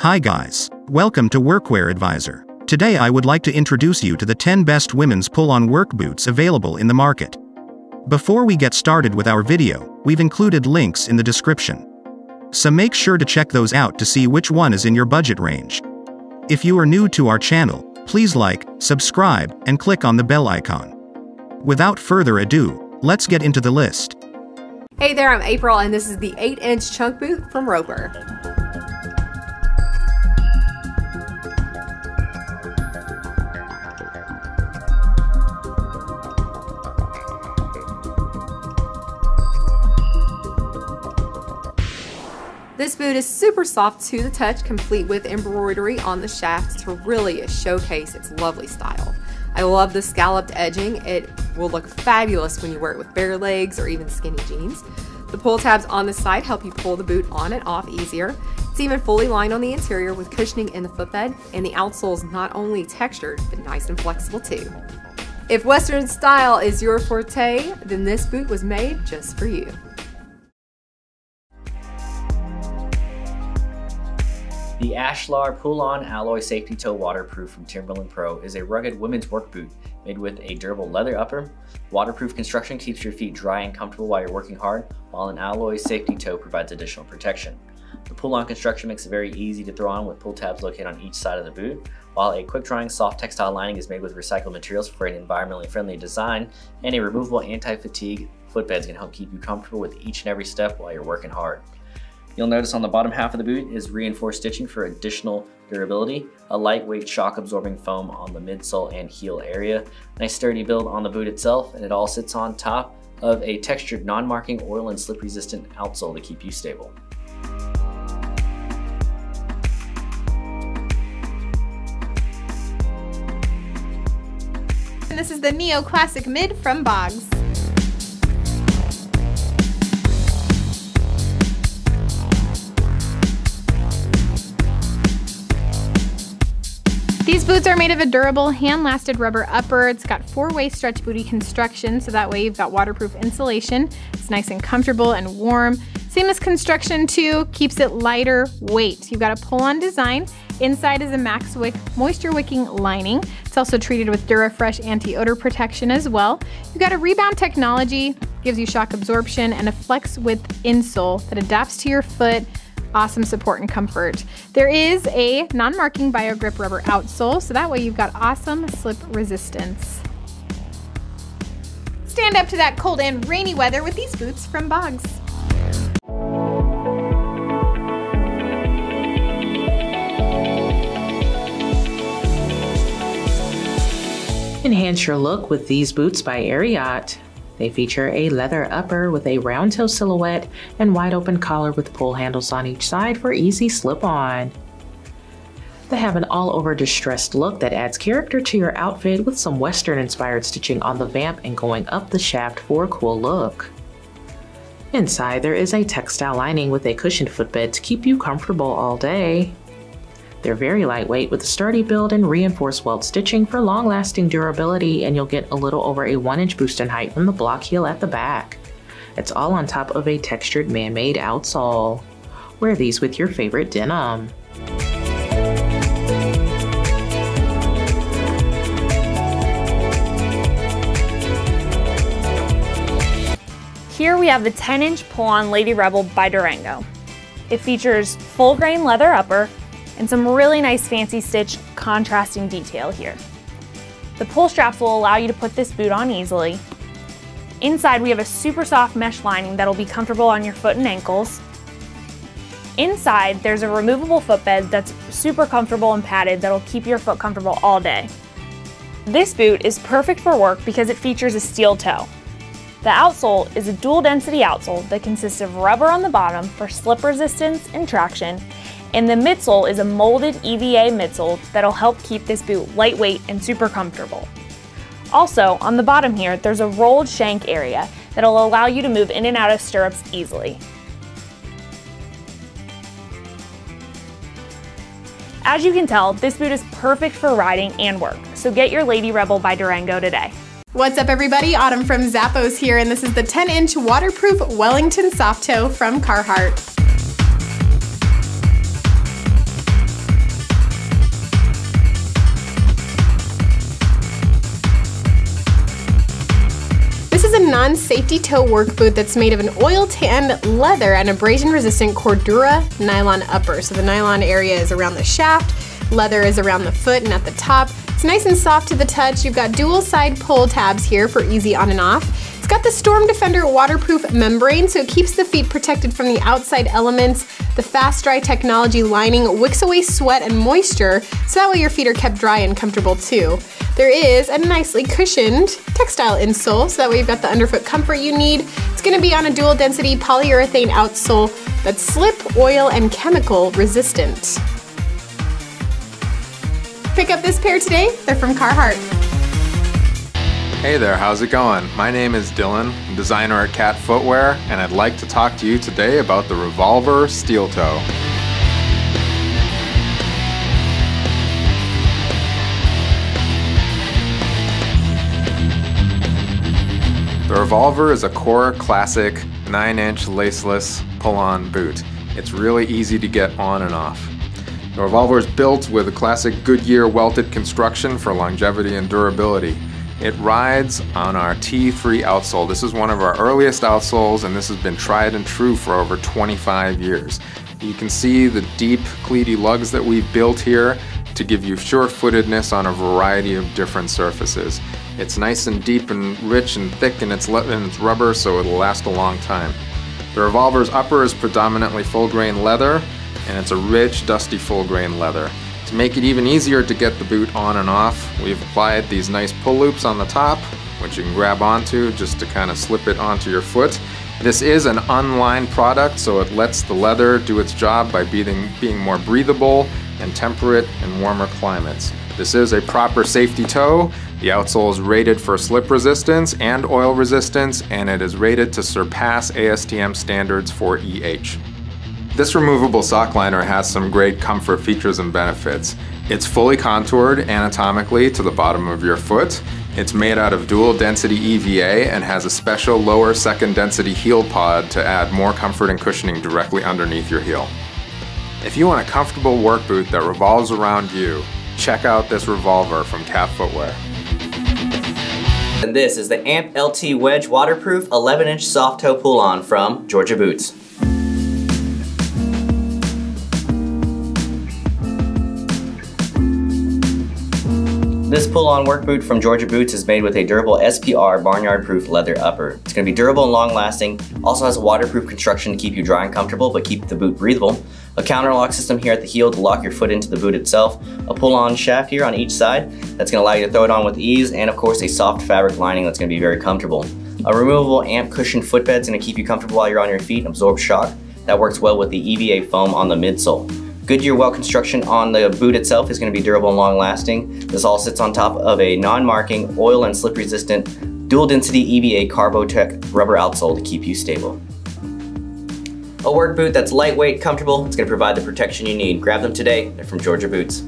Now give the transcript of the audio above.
Hi guys. Welcome to Workwear Advisor. Today I would like to introduce you to the 10 best women's pull-on work boots available in the market. Before we get started with our video, we've included links in the description. So make sure to check those out to see which one is in your budget range. If you are new to our channel, please like, subscribe, and click on the bell icon. Without further ado, let's get into the list. Hey there, I'm April, and this is the 8 inch chunk boot from Roper. This boot is super soft to the touch, complete with embroidery on the shaft to really showcase its lovely style. I love the scalloped edging. It will look fabulous when you wear it with bare legs or even skinny jeans. The pull tabs on the side help you pull the boot on and off easier. It's even fully lined on the interior with cushioning in the footbed, and the outsole is not only textured, but nice and flexible too. If Western style is your forte, then this boot was made just for you. The Ashlar Pull-On Alloy Safety Toe Waterproof from Timberland Pro is a rugged women's work boot made with a durable leather upper. Waterproof construction keeps your feet dry and comfortable while you're working hard, while an alloy safety toe provides additional protection. The pull-on construction makes it very easy to throw on with pull tabs located on each side of the boot, while a quick-drying soft textile lining is made with recycled materials for an environmentally friendly design, and a removable anti-fatigue footbeds can help keep you comfortable with each and every step while you're working hard. You'll notice on the bottom half of the boot is reinforced stitching for additional durability, a lightweight shock absorbing foam on the midsole and heel area, nice sturdy build on the boot itself, and it all sits on top of a textured non-marking oil and slip resistant outsole to keep you stable. And this is the Neo Classic Mid from Bogs. These boots are made of a durable, hand-lasted rubber upper. It's got four-way stretch booty construction, so that way you've got waterproof insulation. It's nice and comfortable and warm. Seamless construction too, keeps it lighter weight. You've got a pull-on design. Inside is a Max Wick moisture wicking lining. It's also treated with DuraFresh anti-odor protection as well. You've got a rebound technology, gives you shock absorption, and a flex width insole that adapts to your foot awesome support and comfort. There is a non-marking BioGrip rubber outsole, so that way you've got awesome slip resistance. Stand up to that cold and rainy weather with these boots from Bogs. Enhance your look with these boots by Ariat. They feature a leather upper with a round toe silhouette and wide open collar with pull handles on each side for easy slip on. They have an all over distressed look that adds character to your outfit with some western inspired stitching on the vamp and going up the shaft for a cool look. Inside there is a textile lining with a cushioned footbed to keep you comfortable all day. They're very lightweight with a sturdy build and reinforced welt stitching for long lasting durability, and you'll get a little over a 1 inch boost in height from the block heel at the back. It's all on top of a textured man made outsole. Wear these with your favorite denim. Here we have the 10 inch pull on Lady Rebel by Durango. It features full grain leather upper, and some really nice fancy stitch contrasting detail here. The pull straps will allow you to put this boot on easily. Inside we have a super soft mesh lining that'll be comfortable on your foot and ankles. Inside there's a removable footbed that's super comfortable and padded that'll keep your foot comfortable all day. This boot is perfect for work because it features a steel toe. The outsole is a dual density outsole that consists of rubber on the bottom for slip resistance and traction and the midsole is a molded EVA midsole that'll help keep this boot lightweight and super comfortable. Also, on the bottom here, there's a rolled shank area that'll allow you to move in and out of stirrups easily. As you can tell, this boot is perfect for riding and work, so get your Lady Rebel by Durango today. What's up everybody, Autumn from Zappos here, and this is the 10 inch waterproof Wellington soft toe from Carhartt. Pull-on safety toe work boot that's made of an oil tanned leather and abrasion resistant Cordura nylon upper. So the nylon area is around the shaft, leather is around the foot and at the top. It's nice and soft to the touch. You've got dual side pull tabs here for easy on and off. Got the Storm Defender waterproof membrane, so it keeps the feet protected from the outside elements. The Fast Dry technology lining wicks away sweat and moisture, so that way your feet are kept dry and comfortable too. There is a nicely cushioned textile insole, so that way you've got the underfoot comfort you need. It's gonna be on a dual density polyurethane outsole that's slip, oil, and chemical resistant. Pick up this pair today. They're from Carhartt. Hey there, how's it going? My name is Dylan, designer at Cat Footwear, and I'd like to talk to you today about the Revolver Steel Toe. The Revolver is a core classic 9-inch laceless pull-on boot. It's really easy to get on and off. The Revolver is built with a classic Goodyear welted construction for longevity and durability. It rides on our T3 outsole. This is one of our earliest outsoles and this has been tried and true for over 25 years. You can see the deep cleaty lugs that we've built here to give you sure-footedness on a variety of different surfaces. It's nice and deep and rich and thick and it's, and it's rubber so it'll last a long time. The Revolver's upper is predominantly full grain leather and it's a rich, dusty full grain leather. To make it even easier to get the boot on and off, we've applied these nice pull loops on the top, which you can grab onto just to kind of slip it onto your foot. This is an unlined product, so it lets the leather do its job by being, being more breathable and temperate in warmer climates. This is a proper safety toe. The outsole is rated for slip resistance and oil resistance, and it is rated to surpass ASTM standards for EH. This removable sock liner has some great comfort features and benefits. It's fully contoured anatomically to the bottom of your foot. It's made out of dual density EVA and has a special lower second density heel pod to add more comfort and cushioning directly underneath your heel. If you want a comfortable work boot that revolves around you, check out this revolver from Cat Footwear. And this is the AMP LT Wedge waterproof 11 inch soft toe pull on from Georgia Boots. This pull-on work boot from Georgia Boots is made with a durable SPR barnyard-proof leather upper. It's going to be durable and long-lasting. Also has a waterproof construction to keep you dry and comfortable, but keep the boot breathable. A counterlock system here at the heel to lock your foot into the boot itself. A pull-on shaft here on each side that's going to allow you to throw it on with ease, and of course a soft fabric lining that's going to be very comfortable. A removable amp cushion footbed is going to keep you comfortable while you're on your feet and absorb shock. That works well with the EVA foam on the midsole. Goodyear welt construction on the boot itself is going to be durable and long lasting. This all sits on top of a non-marking, oil and slip resistant, dual density EVA Carbo-Tec rubber outsole to keep you stable. A work boot that's lightweight, comfortable, it's going to provide the protection you need. Grab them today, they're from Georgia Boots.